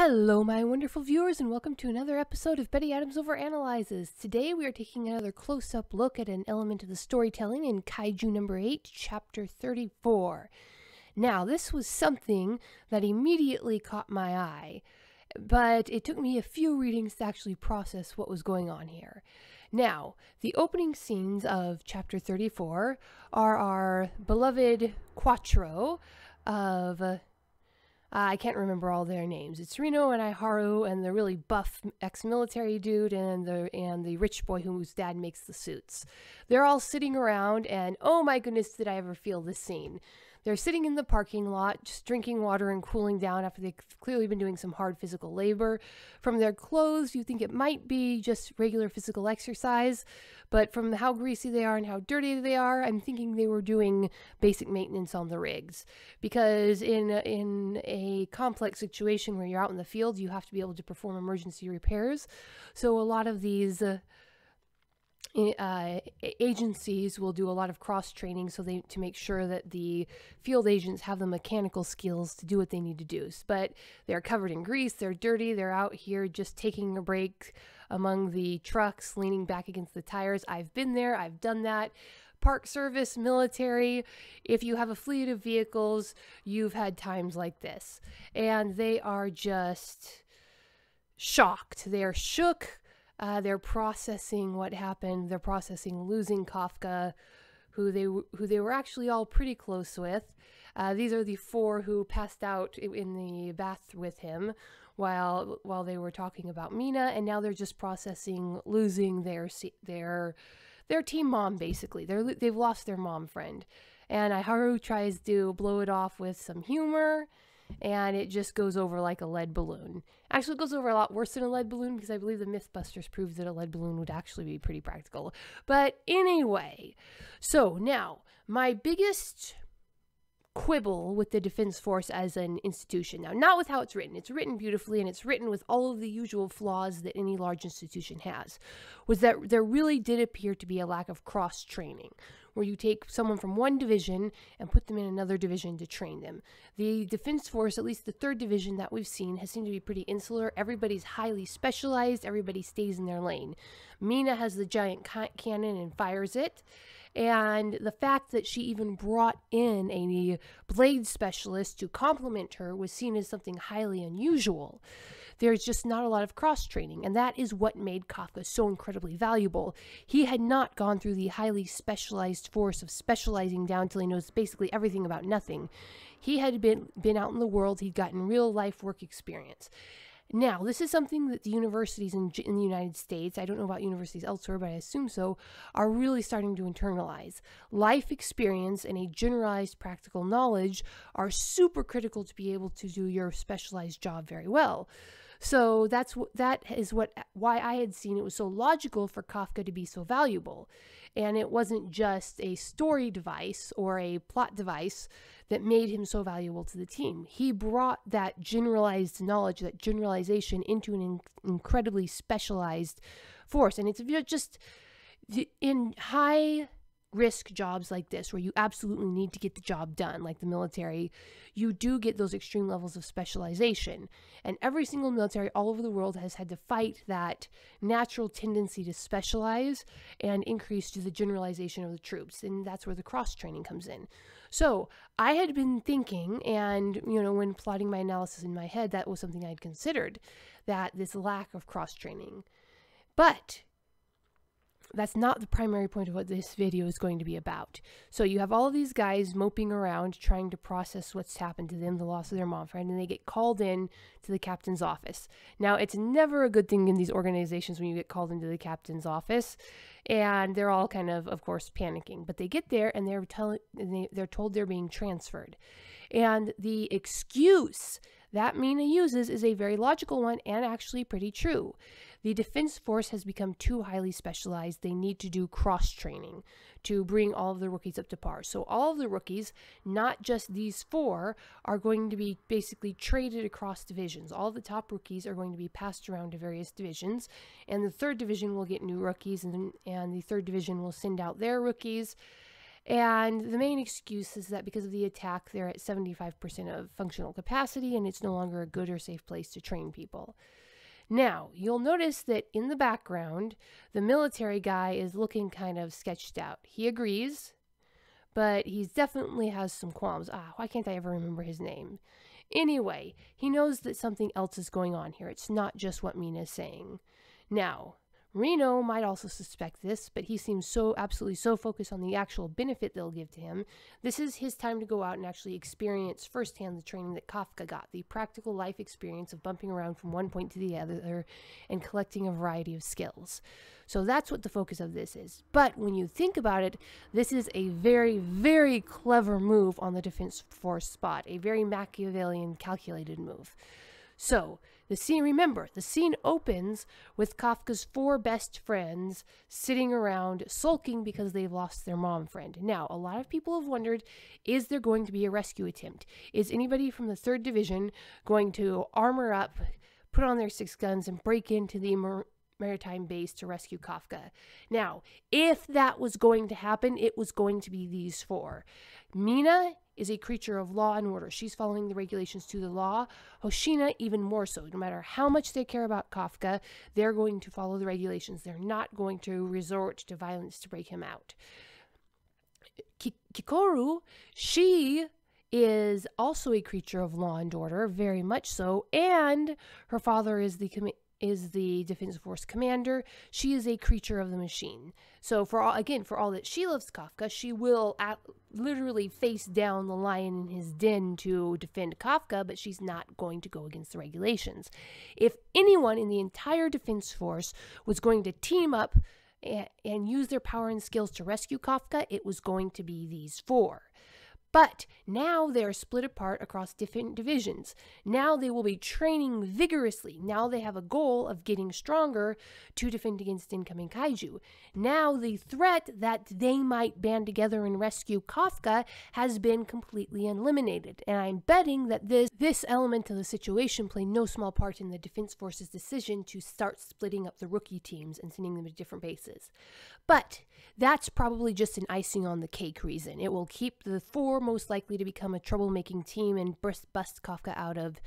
Hello, my wonderful viewers, and welcome to another episode of Betty Adams Over Analyzes. Today, we are taking another close up look at an element of the storytelling in Kaiju number 8, chapter 34. Now, this was something that immediately caught my eye, but it took me a few readings to actually process what was going on here. Now, the opening scenes of chapter 34 are our beloved Quattro of uh, I can't remember all their names. It's Reno and Iharu and the really buff ex-military dude and the and the rich boy whose dad makes the suits. They're all sitting around and oh my goodness, did I ever feel this scene? They're sitting in the parking lot, just drinking water and cooling down after they've clearly been doing some hard physical labor. From their clothes, you think it might be just regular physical exercise, but from how greasy they are and how dirty they are, I'm thinking they were doing basic maintenance on the rigs. Because in a, in a complex situation where you're out in the field, you have to be able to perform emergency repairs. So a lot of these. Uh, uh, agencies will do a lot of cross training so they to make sure that the field agents have the mechanical skills to do what they need to do. But they're covered in grease they're dirty they're out here just taking a break among the trucks leaning back against the tires. I've been there i've done that. Park service military if you have a fleet of vehicles you've had times like this. And they are just shocked. They're shook uh, they're processing what happened. They're processing losing Kafka, who they who they were actually all pretty close with. Uh, these are the four who passed out in the bath with him while while they were talking about Mina, and now they're just processing losing their their their team mom. Basically, they're they've lost their mom friend, and Iharu tries to blow it off with some humor and it just goes over like a lead balloon. Actually, it goes over a lot worse than a lead balloon because I believe the Mythbusters proved that a lead balloon would actually be pretty practical. But anyway, so now my biggest quibble with the Defense Force as an institution. Now, not with how it's written. It's written beautifully and it's written with all of the usual flaws that any large institution has. Was that there really did appear to be a lack of cross training, where you take someone from one division and put them in another division to train them. The Defense Force, at least the third division that we've seen, has seemed to be pretty insular. Everybody's highly specialized, everybody stays in their lane. Mina has the giant ca- cannon and fires it. And the fact that she even brought in a blade specialist to complement her was seen as something highly unusual. There's just not a lot of cross training, and that is what made Kafka so incredibly valuable. He had not gone through the highly specialized force of specializing down till he knows basically everything about nothing. He had been been out in the world, he'd gotten real life work experience. Now, this is something that the universities in, in the United States, I don't know about universities elsewhere, but I assume so, are really starting to internalize. Life experience and a generalized practical knowledge are super critical to be able to do your specialized job very well. So that's what that is what why I had seen it was so logical for Kafka to be so valuable. And it wasn't just a story device or a plot device that made him so valuable to the team. He brought that generalized knowledge, that generalization into an in- incredibly specialized force. And it's just in high risk jobs like this where you absolutely need to get the job done like the military you do get those extreme levels of specialization. And every single military all over the world has had to fight that natural tendency to specialize and increase to the generalization of the troops. And that's where the cross training comes in. So i had been thinking and you know when plotting my analysis in my head that was something i'd considered that this lack of cross training. But that's not the primary point of what this video is going to be about. So you have all of these guys moping around trying to process what's happened to them, the loss of their mom friend, and they get called in to the captain's office. Now, it's never a good thing in these organizations when you get called into the captain's office, and they're all kind of, of course, panicking. But they get there and they're telling, they, they're told they're being transferred, and the excuse that Mina uses is a very logical one and actually pretty true. The Defense Force has become too highly specialized. They need to do cross training to bring all of the rookies up to par. So, all of the rookies, not just these four, are going to be basically traded across divisions. All the top rookies are going to be passed around to various divisions, and the third division will get new rookies, and, and the third division will send out their rookies And the main excuse is that because of the attack, they're at 75% of functional capacity and it's no longer a good or safe place to train people. Now, you'll notice that in the background, the military guy is looking kind of sketched out. He agrees, but he definitely has some qualms. Ah, why can't I ever remember his name? Anyway, he knows that something else is going on here. It's not just what Mina's saying. Now, Reno might also suspect this, but he seems so absolutely so focused on the actual benefit they'll give to him. This is his time to go out and actually experience firsthand the training that Kafka got, the practical life experience of bumping around from one point to the other and collecting a variety of skills. So that's what the focus of this is. But when you think about it, this is a very, very clever move on the Defense Force spot, a very Machiavellian, calculated move. So, the scene, remember, the scene opens with Kafka's four best friends sitting around sulking because they've lost their mom friend. Now, a lot of people have wondered is there going to be a rescue attempt? Is anybody from the 3rd Division going to armor up, put on their six guns, and break into the mar- maritime base to rescue Kafka? Now, if that was going to happen, it was going to be these four. Mina is a creature of law and order. She's following the regulations to the law. Hoshina, even more so. No matter how much they care about Kafka, they're going to follow the regulations. They're not going to resort to violence to break him out. Kikoru, she is also a creature of law and order, very much so, and her father is the is the Defense Force commander. She is a creature of the machine. So for all again, for all that she loves Kafka, she will at, literally face down the lion in his den to defend Kafka, but she's not going to go against the regulations. If anyone in the entire Defense Force was going to team up and, and use their power and skills to rescue Kafka, it was going to be these four. But now they're split apart across different divisions. Now they will be training vigorously. Now they have a goal of getting stronger to defend against incoming kaiju. Now the threat that they might band together and rescue Kafka has been completely eliminated. And I'm betting that this, this element of the situation played no small part in the Defense Force's decision to start splitting up the rookie teams and sending them to different bases. But that's probably just an icing on the cake reason. It will keep the four most likely to become a troublemaking team and bust, bust Kafka out of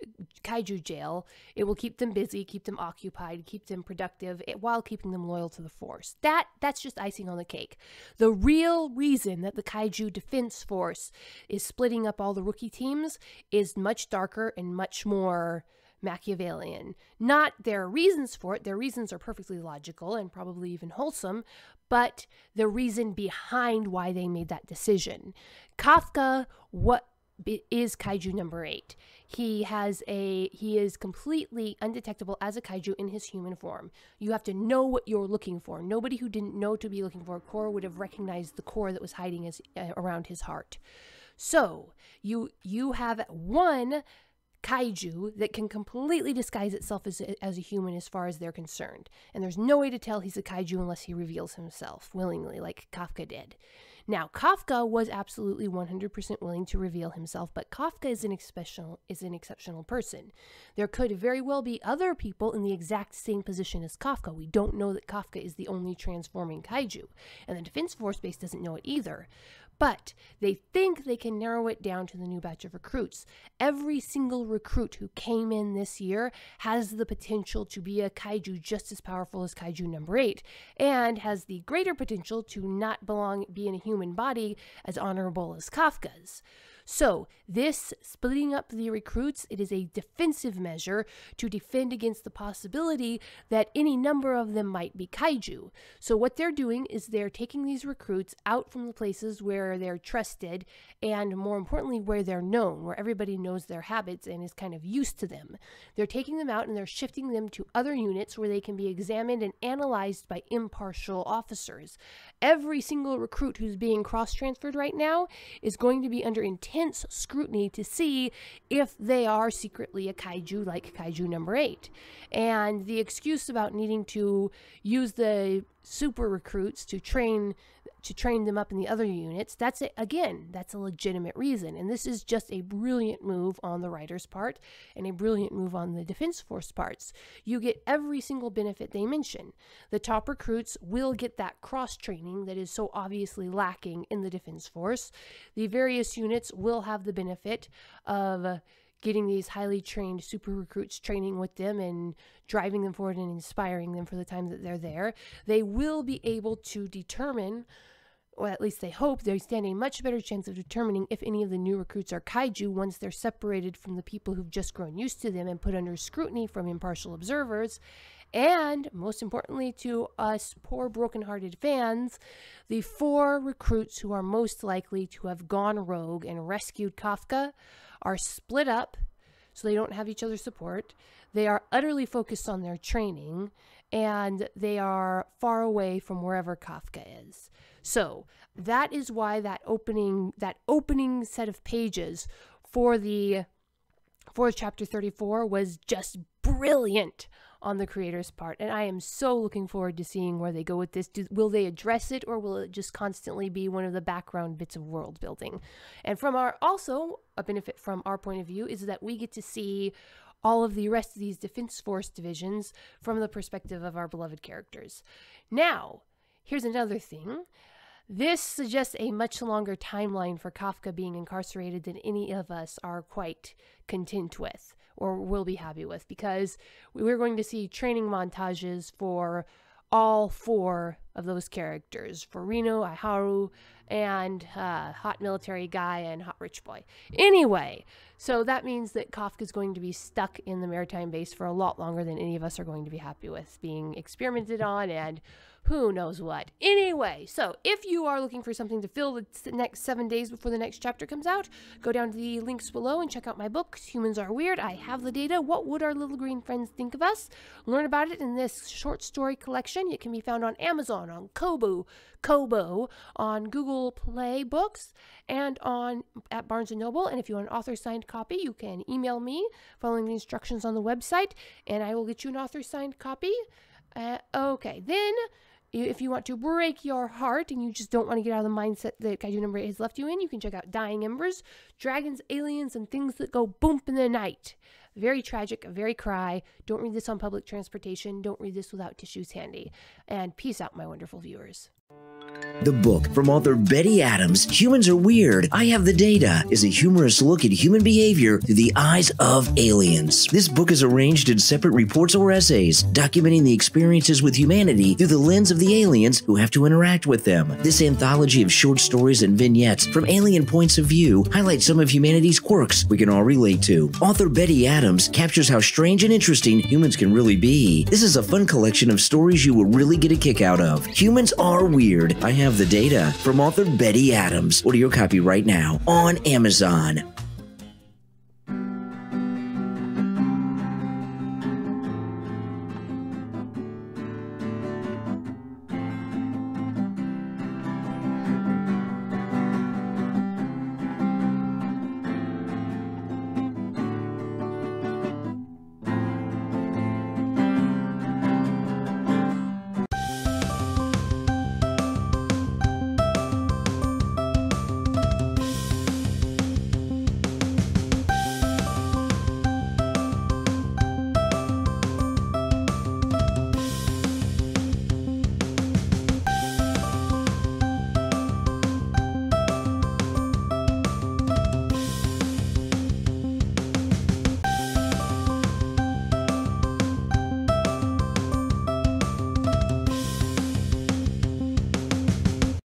uh, kaiju jail. It will keep them busy, keep them occupied, keep them productive, eh, while keeping them loyal to the Force. That that's just icing on the cake. The real reason that the kaiju defense force is splitting up all the rookie teams is much darker and much more Machiavellian. Not their reasons for it, their reasons are perfectly logical and probably even wholesome, but the reason behind why they made that decision. Kafka, what is kaiju number eight. He has a he is completely undetectable as a kaiju in his human form. You have to know what you're looking for. Nobody who didn't know to be looking for a core would have recognized the core that was hiding his, uh, around his heart. So you you have one kaiju that can completely disguise itself as a, as a human as far as they're concerned. And there's no way to tell he's a kaiju unless he reveals himself willingly, like Kafka did. Now, Kafka was absolutely 100% willing to reveal himself, but Kafka is an exceptional is an exceptional person. There could very well be other people in the exact same position as Kafka. We don't know that Kafka is the only transforming kaiju, and the Defense Force base doesn't know it either but they think they can narrow it down to the new batch of recruits. Every single recruit who came in this year has the potential to be a kaiju just as powerful as kaiju number 8 and has the greater potential to not belong be in a human body as honorable as Kafka's. So, this splitting up the recruits, it is a defensive measure to defend against the possibility that any number of them might be kaiju. So, what they're doing is they're taking these recruits out from the places where they're trusted and more importantly where they're known, where everybody knows their habits and is kind of used to them. They're taking them out and they're shifting them to other units where they can be examined and analyzed by impartial officers. Every single recruit who's being cross transferred right now is going to be under intense intense scrutiny to see if they are secretly a kaiju like kaiju number eight. And the excuse about needing to use the super recruits to train to train them up in the other units, that's a, again, that's a legitimate reason. And this is just a brilliant move on the writer's part and a brilliant move on the Defense Force parts. You get every single benefit they mention. The top recruits will get that cross training that is so obviously lacking in the Defense Force. The various units will have the benefit of getting these highly trained super recruits training with them and driving them forward and inspiring them for the time that they're there, they will be able to determine, or at least they hope, they stand a much better chance of determining if any of the new recruits are kaiju once they're separated from the people who've just grown used to them and put under scrutiny from impartial observers. And most importantly, to us poor broken-hearted fans, the four recruits who are most likely to have gone rogue and rescued Kafka are split up so they don't have each other's support. They are utterly focused on their training and they are far away from wherever Kafka is. So, that is why that opening that opening set of pages for the for chapter 34 was just brilliant on the creator's part. And I am so looking forward to seeing where they go with this. Do, will they address it or will it just constantly be one of the background bits of world building? And from our also a benefit from our point of view is that we get to see all of the rest of these Defense Force divisions from the perspective of our beloved characters. Now, here's another thing. This suggests a much longer timeline for Kafka being incarcerated than any of us are quite content with or will be happy with because we're going to see training montages for all four of those characters for Reno, Iharu, and uh, Hot Military Guy and Hot Rich Boy. Anyway, so that means that Kafka is going to be stuck in the maritime base for a lot longer than any of us are going to be happy with being experimented on and who knows what. Anyway, so if you are looking for something to fill the next seven days before the next chapter comes out, go down to the links below and check out my book, Humans Are Weird. I have the data. What would our little green friends think of us? Learn about it in this short story collection. It can be found on Amazon, on Kobo, Kobo, on Google Play Books, and on at Barnes & Noble. And if you want an author signed copy, you can email me following the instructions on the website, and I will get you an author signed copy. Uh, okay, then if you want to break your heart and you just don't want to get out of the mindset that Kaiju number 8 has left you in, you can check out Dying Embers, Dragons, Aliens, and Things That Go Boom in the Night. Very tragic, very cry. Don't read this on public transportation. Don't read this without tissues handy. And peace out, my wonderful viewers. The book from author Betty Adams, Humans Are Weird, I Have the Data, is a humorous look at human behavior through the eyes of aliens. This book is arranged in separate reports or essays, documenting the experiences with humanity through the lens of the aliens who have to interact with them. This anthology of short stories and vignettes from alien points of view highlights some of humanity's quirks we can all relate to. Author Betty Adams captures how strange and interesting humans can really be. This is a fun collection of stories you will really get a kick out of. Humans Are Weird I have the data from author Betty Adams. Order your copy right now on Amazon.